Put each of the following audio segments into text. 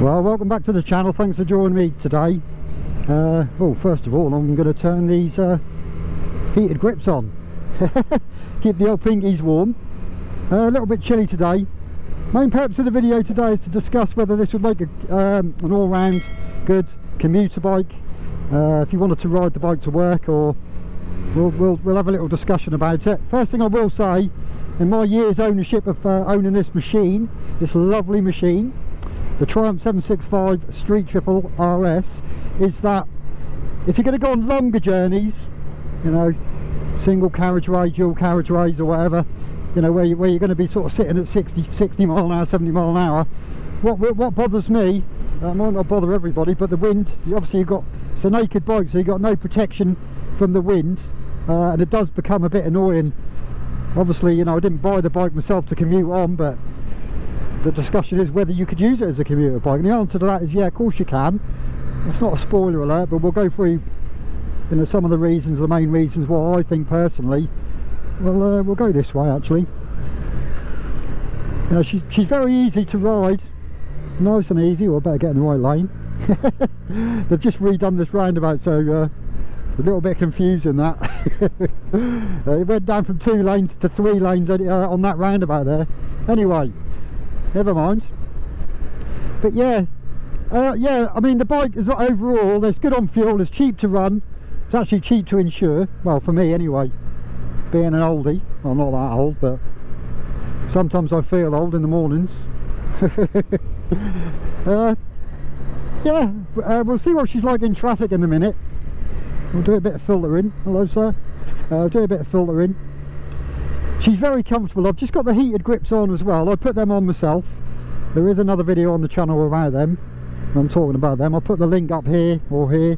Well, welcome back to the channel. Thanks for joining me today. Uh, well, first of all, I'm going to turn these uh, heated grips on. Keep the old pinkies warm. Uh, a little bit chilly today. Main purpose of the video today is to discuss whether this would make a, um, an all-round good commuter bike. Uh, if you wanted to ride the bike to work or we'll, we'll, we'll have a little discussion about it. First thing I will say, in my year's ownership of uh, owning this machine, this lovely machine, the Triumph 765 Street Triple RS is that if you're going to go on longer journeys, you know, single carriageway, dual carriageways or whatever, you know, where, you, where you're going to be sort of sitting at 60, 60 mile an hour, 70 mile an hour, what, what bothers me, that might not bother everybody, but the wind, obviously you've got, it's a naked bike, so you've got no protection from the wind, uh, and it does become a bit annoying. Obviously, you know, I didn't buy the bike myself to commute on, but the discussion is whether you could use it as a commuter bike. And the answer to that is yeah of course you can. It's not a spoiler alert but we'll go through you know some of the reasons the main reasons why I think personally. Well uh, we'll go this way actually. You know she, she's very easy to ride. Nice and easy or better get in the right lane. They've just redone this roundabout so uh, a little bit confusing that. Uh, it went down from two lanes to three lanes uh, on that roundabout there. Anyway never mind. But yeah uh, yeah I mean the bike is overall it's good on fuel it's cheap to run it's actually cheap to insure well for me anyway being an oldie well not that old but sometimes I feel old in the mornings. Uh, yeah uh, we'll see what she's like in traffic in a minute. We'll do a bit of filtering. Hello sir. Uh, do a bit of filtering she's very comfortable. I've just got the heated grips on as well. I put them on myself. There is another video on the channel about them. I'm talking about them. I'll put the link up here or here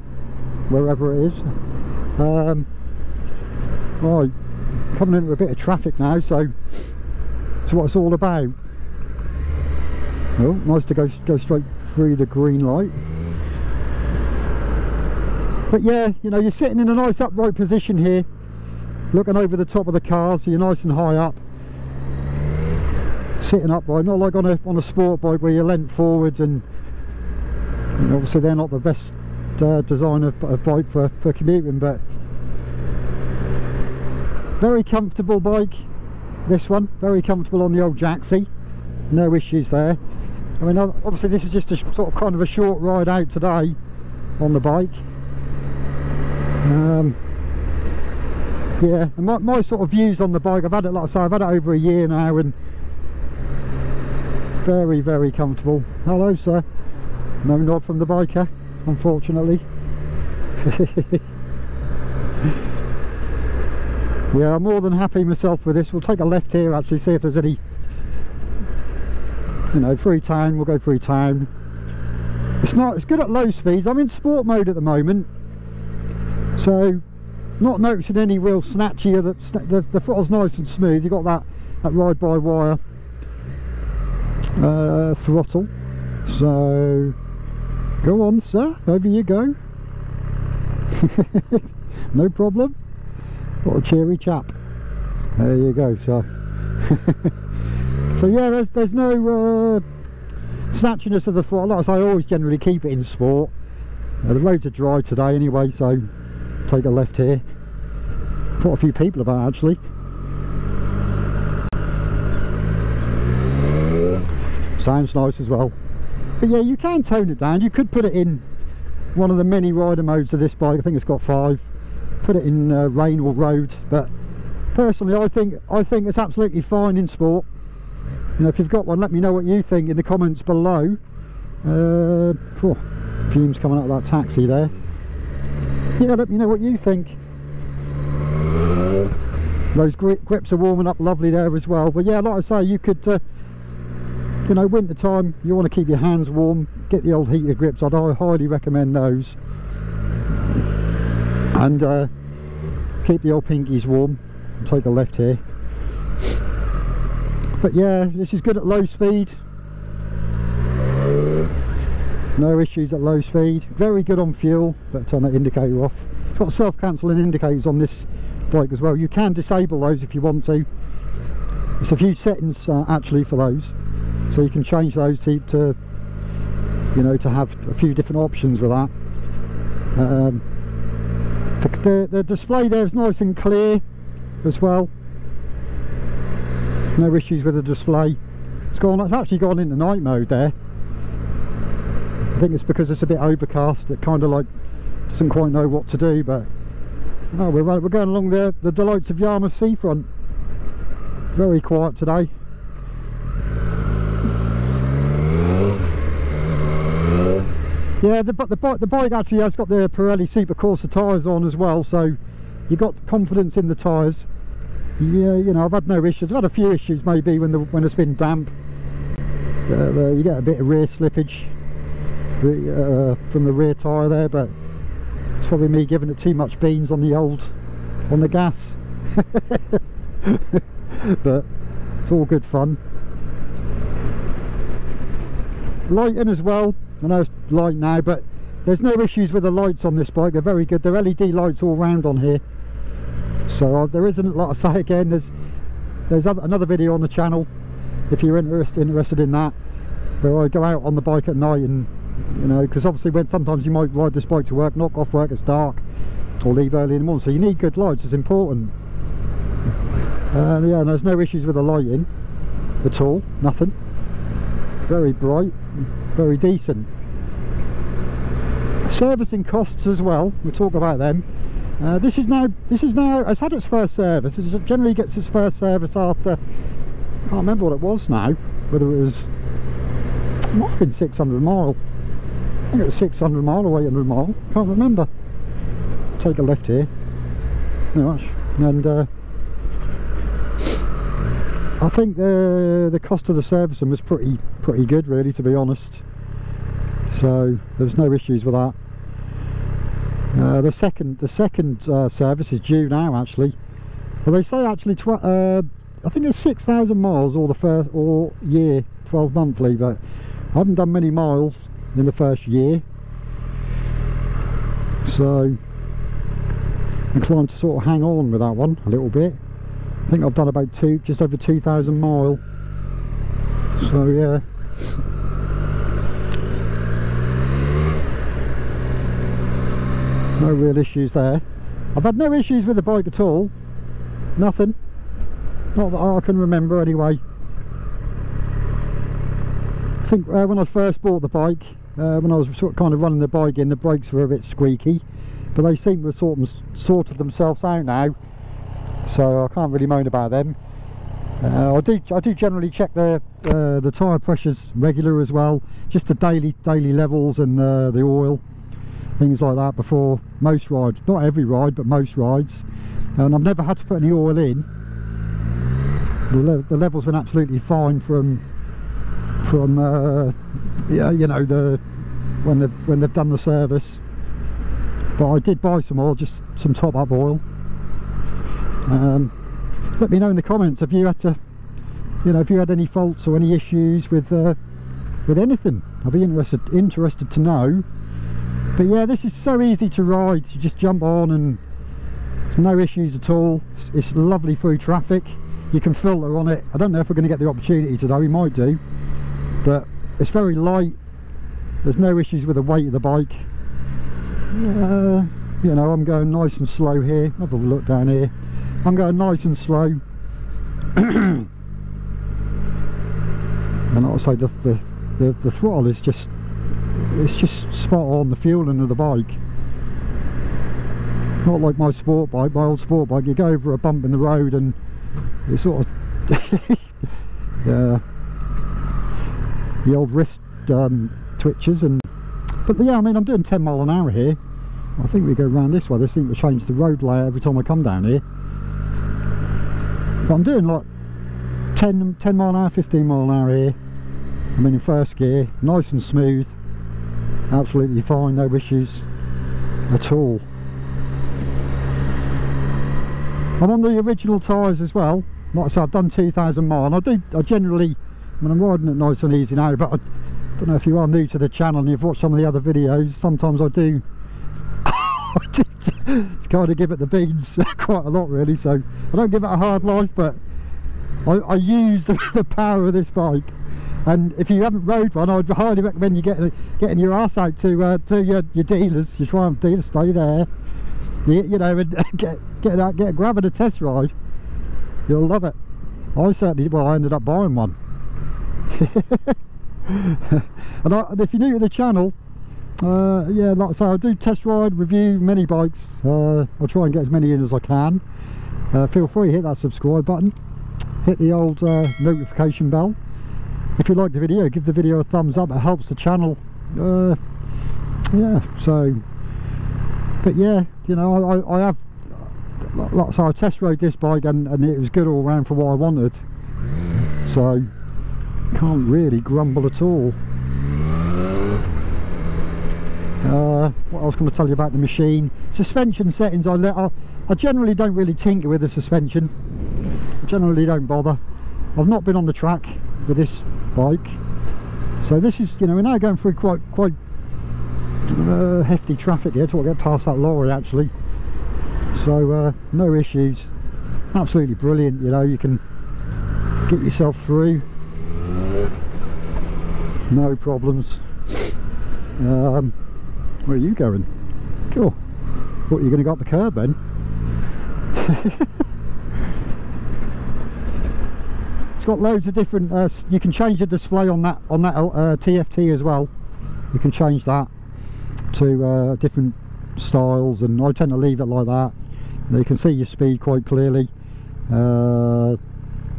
wherever it is. Um, right coming into a bit of traffic now so that's what it's all about. Oh nice to go go straight through the green light. But yeah you know you're sitting in a nice upright position here looking over the top of the car so you're nice and high up. Sitting upright not like on a on a sport bike where you're leant forwards and obviously they're not the best uh, design of, of bike for, for commuting but very comfortable bike this one. Very comfortable on the old Jaxi. No issues there. I mean obviously this is just a sort of kind of a short ride out today on the bike. Um, yeah and my, my sort of views on the bike I've had it like I say I've had it over a year now and very very comfortable. Hello sir. No nod from the biker unfortunately. Yeah I'm more than happy myself with this. We'll take a left here actually see if there's any you know free town. We'll go through town. It's not it's good at low speeds. I'm in sport mode at the moment. So not noticing any real snatchy of the, the, the throttle's nice and smooth. You've got that, that ride by wire uh, throttle. So go on sir. Over you go. No problem. What a cheery chap. There you go sir. so yeah there's there's no uh, snatchiness of the throttle. Like I I always generally keep it in sport. Uh, the roads are dry today anyway so take a left here. Quite a few people about actually. Sounds nice as well. But yeah you can tone it down. You could put it in one of the many rider modes of this bike. I think it's got five. Put it in uh, rain or road. But personally I think I think it's absolutely fine in sport. You know if you've got one let me know what you think in the comments below. Uh, oh, fumes coming out of that taxi there yeah let me know what you think. Those grips are warming up lovely there as well. But yeah like I say you could uh, you know winter time you want to keep your hands warm get the old heated grips. I'd highly recommend those. And uh, keep the old pinkies warm. Take a left here. But yeah this is good at low speed no issues at low speed. Very good on fuel but turn that indicator off. It's got self-cancelling indicators on this bike as well. You can disable those if you want to. There's a few settings uh, actually for those. So you can change those to, to you know to have a few different options with that. Um, the, the, display there is nice and clear as well. No issues with the display. It's gone it's actually gone into night mode there I think it's because it's a bit overcast it kind of like doesn't quite know what to do but oh we're, we're going along the, the delights of Yarmouth seafront very quiet today Yeah, the, but the, bike, the bike actually has got the Pirelli Supercorsa tyres on as well, so you got confidence in the tyres. Yeah, you know, I've had no issues. I've had a few issues maybe when the when it's been damp. Uh, you get a bit of rear slippage uh, from the rear tyre there, but it's probably me giving it too much beans on the old, on the gas. but it's all good fun. Lighting as well. I know it's light now but there's no issues with the lights on this bike they're very good they're LED lights all round on here so uh, there isn't a lot to say again there's there's other, another video on the channel if you're interest, interested in that where I go out on the bike at night and you know because obviously when sometimes you might ride this bike to work knock off work it's dark or leave early in the morning. So you need good lights it's important. Uh, yeah there's no issues with the lighting at all nothing. Very bright very decent. Servicing costs as well we'll talk about them. Uh, this is now this is now it's had its first service. It generally gets its first service after I can't remember what it was now whether it was it might have been 600 mile I think it was 600 mile or 800 mile can't remember. Take a left here. No, and uh, I think the the cost of the servicing was pretty pretty good really to be honest. So there's no issues with that. Uh, the second the second uh, service is due now actually. Well they say actually uh, I think it's 6,000 miles or the first or year 12 monthly but I haven't done many miles in the first year so inclined to sort of hang on with that one a little bit I think I've done about two, just over 2,000 mile. So yeah. No real issues there. I've had no issues with the bike at all. Nothing. Not that I can remember anyway. I think uh, when I first bought the bike, uh, when I was sort of kind of running the bike in, the brakes were a bit squeaky. But they seem to have sort of sorted themselves out now. So I can't really moan about them. Uh, I do I do generally check the uh, the tyre pressures regular as well just the daily daily levels and uh, the oil things like that before most rides not every ride but most rides. And I've never had to put any oil in. The, le the level's been absolutely fine from from uh, yeah you know the when they've when they've done the service. But I did buy some oil just some top up oil. Um, let me know in the comments if you had to you know if you had any faults or any issues with uh, with anything. I'd be interested interested to know. But yeah this is so easy to ride. You just jump on and there's no issues at all. It's, it's lovely through traffic. You can filter on it. I don't know if we're going to get the opportunity today. We might do. But it's very light there's no issues with the weight of the bike. Uh, you know I'm going nice and slow here. Have a look down here. I'm going nice and slow. And like I say the, the, the, the throttle is just it's just spot on the fueling of the bike. Not like my sport bike, my old sport bike. You go over a bump in the road and it sort of the old wrist um, twitches and but yeah I mean I'm doing 10 mile an hour here I think we go around this way they seem to change the road layout every time I come down here but I'm doing like 10, 10 mile an hour, 15 mile an hour here. I'm in first gear, nice and smooth. Absolutely fine, no issues at all. I'm on the original tyres as well. Like I said, I've done 2,000 mile and I do, I generally, when I'm riding it nice and easy now, but I don't know if you are new to the channel and you've watched some of the other videos, sometimes I do. To kind of give it the beans quite a lot really so I don't give it a hard life but I, I use the, the, power of this bike. And if you haven't rode one I'd highly recommend you getting getting your ass out to uh, to your, your dealers. Your Triumph dealers stay there. You, you know and get get out get grabbing a test ride. You'll love it. I certainly well I ended up buying one and, I, and if you're new to the channel uh, yeah like I say I do test ride review many bikes. Uh, I'll try and get as many in as I can. Uh, feel free to hit that subscribe button. Hit the old uh, notification bell. If you like the video give the video a thumbs up. It helps the channel. Uh, yeah so but yeah you know I, I have like so I test rode this bike and, and it was good all around for what I wanted. So can't really grumble at all. Uh, what else can I tell you about the machine. Suspension settings I let I, I generally don't really tinker with the suspension. Generally don't bother. I've not been on the track with this bike. So this is you know we're now going through quite quite uh, hefty traffic here I get past that lorry actually. So uh, no issues. Absolutely brilliant you know you can get yourself through no problems um, where are you going? Cool. Thought you to go up the curb then. it's got loads of different. Uh, you can change the display on that on that uh, TFT as well. You can change that to uh, different styles, and I tend to leave it like that. You can see your speed quite clearly.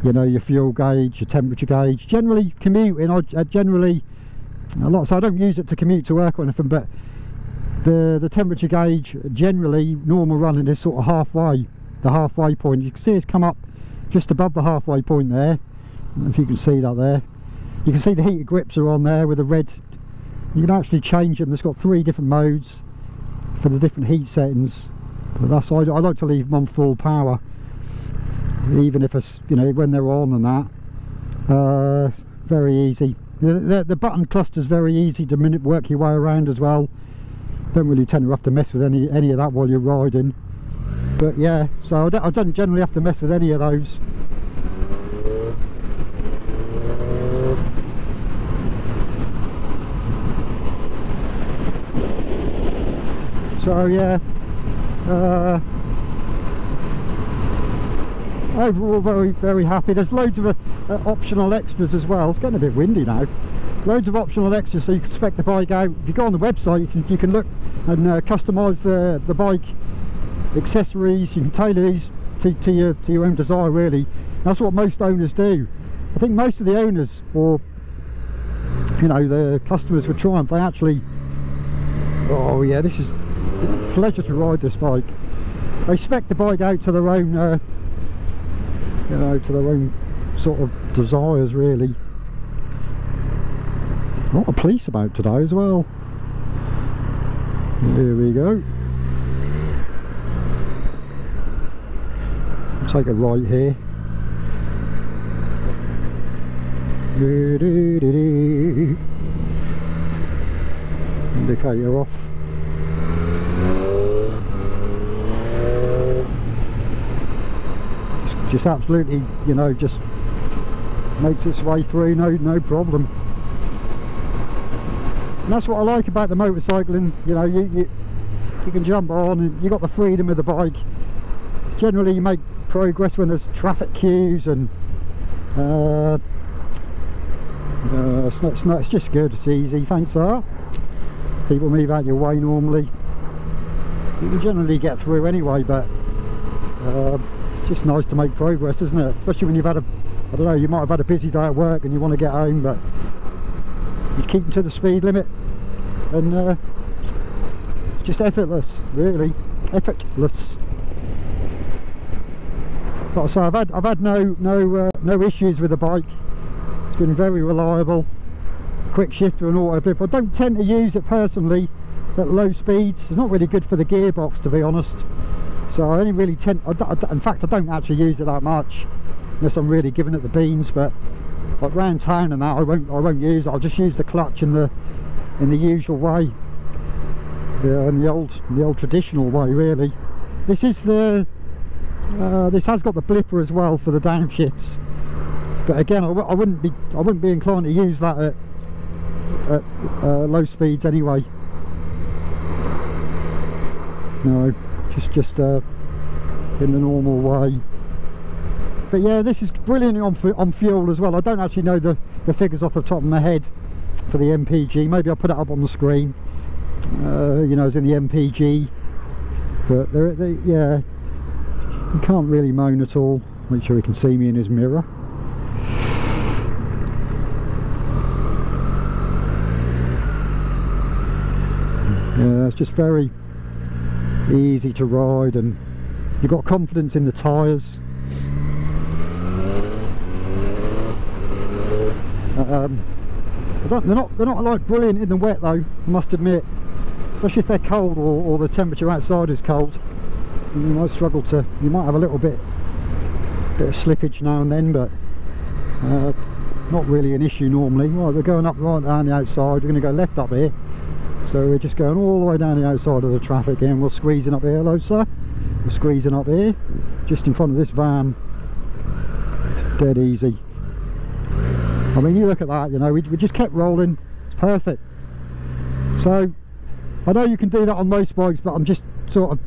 You know your fuel gauge, your temperature gauge. Generally commuting, I uh, generally a lot. So I don't use it to commute to work or anything, but the the temperature gauge generally normal running is sort of halfway the halfway point you can see it's come up just above the halfway point there if you can see that there you can see the heated grips are on there with the red you can actually change them it's got three different modes for the different heat settings but that's I, I like to leave them on full power even if it's you know when they're on and that uh, very easy. The, the, the button cluster is very easy to minute work your way around as well. Don't really tend to have to mess with any any of that while you're riding. But yeah so I don't, I don't generally have to mess with any of those. So yeah uh, overall very very happy. There's loads of uh, optional extras as well. It's getting a bit windy now. Loads of optional extras so you can spec the bike out. If you go on the website you can, you can look and uh, customize the the bike accessories. You can tailor these to, to your to your own desire really. That's what most owners do. I think most of the owners or you know the customers for triumph they actually oh yeah this is pleasure to ride this bike. They spec the bike out to their own uh, you know to their own sort of desires really. A lot of police about today as well. Here we go. Take a right here. Indicator off just absolutely you know just makes its way through no no problem. And that's what I like about the motorcycling you know you, you you can jump on and you got the freedom of the bike. It's generally you make progress when there's traffic queues and uh, uh, it's, not, it's, not, it's just good it's easy. Thanks sir. People move out your way normally. You can generally get through anyway but uh, just nice to make progress isn't it? Especially when you've had a I don't know you might have had a busy day at work and you want to get home but you keep to the speed limit. And uh, it's just effortless really. Effortless. Like I say I've had I've had no no uh, no issues with the bike. It's been very reliable. Quick shifter and auto blip. I don't tend to use it personally at low speeds. It's not really good for the gearbox to be honest so I only really tend I, I, in fact I don't actually use it that much unless I'm really giving it the beans but like round town and that I won't I won't use it. I'll just use the clutch in the in the usual way. Yeah in the old the old traditional way really. This is the uh, this has got the blipper as well for the downshifts. But again I I wouldn't be I wouldn't be inclined to use that at, at uh, low speeds anyway. No just just uh, in the normal way. But yeah this is brilliant on, on fuel as well. I don't actually know the, the figures off the top of my head for the MPG maybe I'll put it up on the screen. Uh, you know as in the MPG but there, they, yeah. You can't really moan at all. Make sure he can see me in his mirror. Yeah it's just very easy to ride and you've got confidence in the tyres. Um, they're not they're not like brilliant in the wet though I must admit. Especially if they're cold or, or the temperature outside is cold. You might struggle to you might have a little bit bit of slippage now and then but uh, not really an issue normally. Right we're going up right down the outside. We're going to go left up here so we're just going all the way down the outside of the traffic and we're squeezing up here hello sir. We're squeezing up here just in front of this van. Dead easy. I mean you look at that you know we, we just kept rolling. It's perfect. So I know you can do that on most bikes but I'm just sort of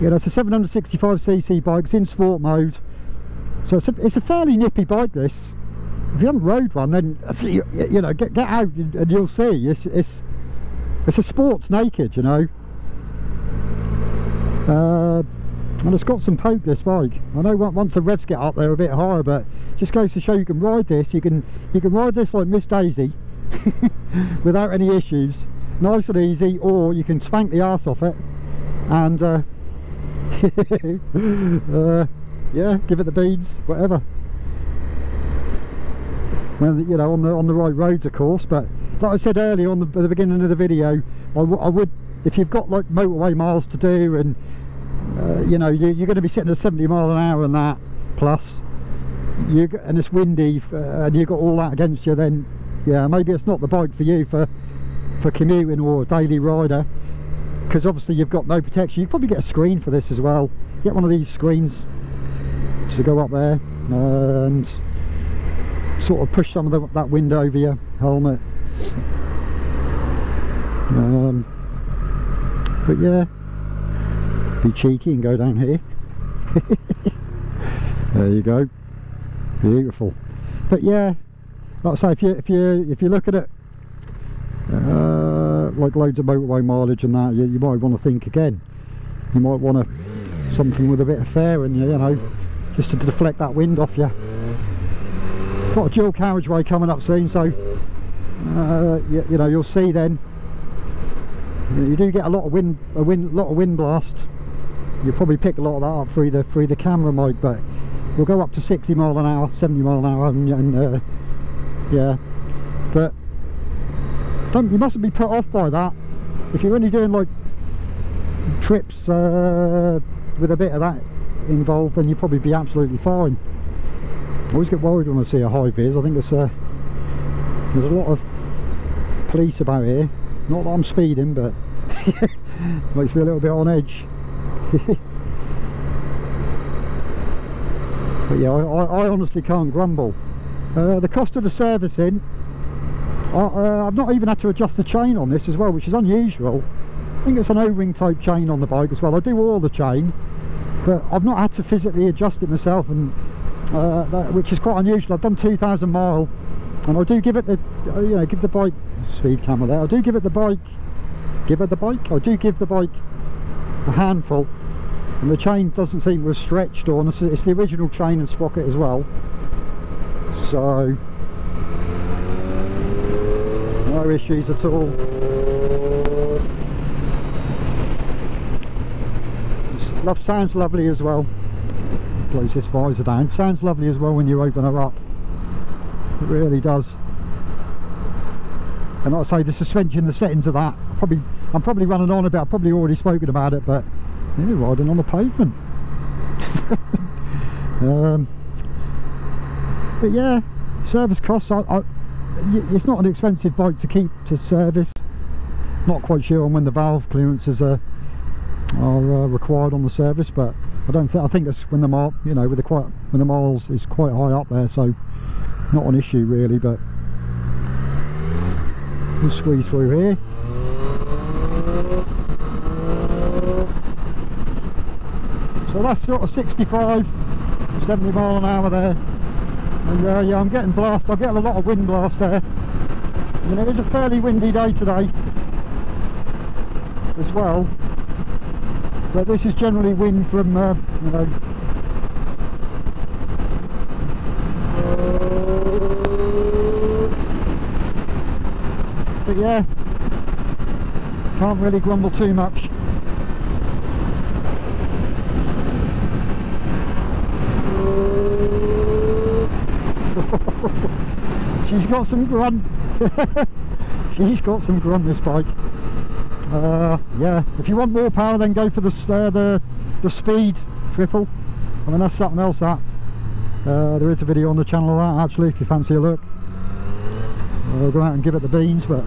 you know it's a 765cc bike it's in sport mode. So it's a, it's a fairly nippy bike this. If you haven't rode one then you, you know get, get out and you'll see. It's, it's it's a sports naked you know. Uh, and it's got some poke this bike. I know once the revs get up there a bit higher but just goes to show you can ride this. You can you can ride this like Miss Daisy without any issues. Nice and easy or you can spank the ass off it. And uh, uh, yeah give it the beads whatever. Well you know on the on the right roads of course but like I said earlier on the, the beginning of the video I, I would if you've got like motorway miles to do and uh, you know you, are going to be sitting at 70 mile an hour and that plus you and it's windy uh, and you've got all that against you then yeah maybe it's not the bike for you for for commuting or a daily rider because obviously you've got no protection. You probably get a screen for this as well. Get one of these screens to go up there and sort of push some of the, that wind over your helmet um, but yeah be cheeky and go down here. There you go. Beautiful. But yeah like I say if you if you if you look at it uh, like loads of motorway mileage and that you, you might want to think again. You might want to something with a bit of fair and you, you know just to deflect that wind off you. Got a dual carriageway coming up soon so uh, you, you, know you'll see then you, do get a lot of wind a wind lot of wind blast. You'll probably pick a lot of that up through the through the camera mic but we'll go up to 60 mile an hour 70 mile an hour and, and uh, yeah. But you mustn't be put off by that. If you're only doing like trips uh, with a bit of that involved then you'll probably be absolutely fine. I always get worried when I see a high vis. I think there's a there's a lot of police about here. Not that I'm speeding but makes me a little bit on edge. But yeah I, I, honestly can't grumble. Uh, the cost of the servicing uh, I've not even had to adjust the chain on this as well which is unusual. I think it's an O-ring type chain on the bike as well. I do all the chain but I've not had to physically adjust it myself and uh, that, which is quite unusual. I've done 2,000 mile and I do give it the uh, you know give the bike speed camera there. I do give it the bike. Give it the bike? I do give the bike a handful. And the chain doesn't seem to have stretched or it's the original chain and sprocket as well. So no issues at all. Love sounds lovely as well. Close this visor down. Sounds lovely as well when you open her up. It really does and like I say the suspension the settings of that probably I'm probably running on about probably already spoken about it but yeah, riding on the pavement. Um, but yeah service costs I, I, it's not an expensive bike to keep to service. Not quite sure on when the valve clearances are are uh, required on the service but I don't think I think it's when the mile you know with the quite when the miles is quite high up there so not an issue really but we'll squeeze through here. So that's sort of 65 70 mile an hour there. And uh, yeah I'm getting blast I get a lot of wind blast there. I mean it is a fairly windy day today as well. But this is generally wind from uh, you know but yeah can't really grumble too much. She's got some grunt. She's got some grunt this bike. Uh, yeah if you want more power then go for the uh, the the speed triple. I mean that's something else that. Uh, there is a video on the channel of that actually if you fancy a look. I'll go out and give it the beans but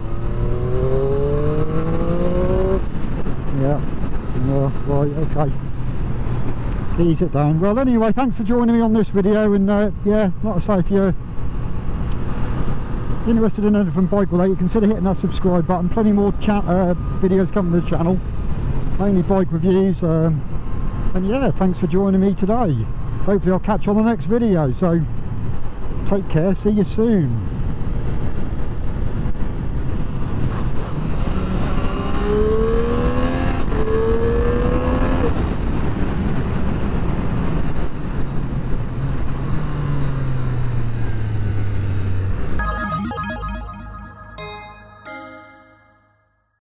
yeah. Uh, right okay. Ease it down. Well anyway thanks for joining me on this video and uh, yeah like I say if you're interested in anything bike related you consider hitting that subscribe button. Plenty more uh, videos coming to the channel. Mainly bike reviews um, and yeah thanks for joining me today. Hopefully I'll catch you on the next video. So take care. See you soon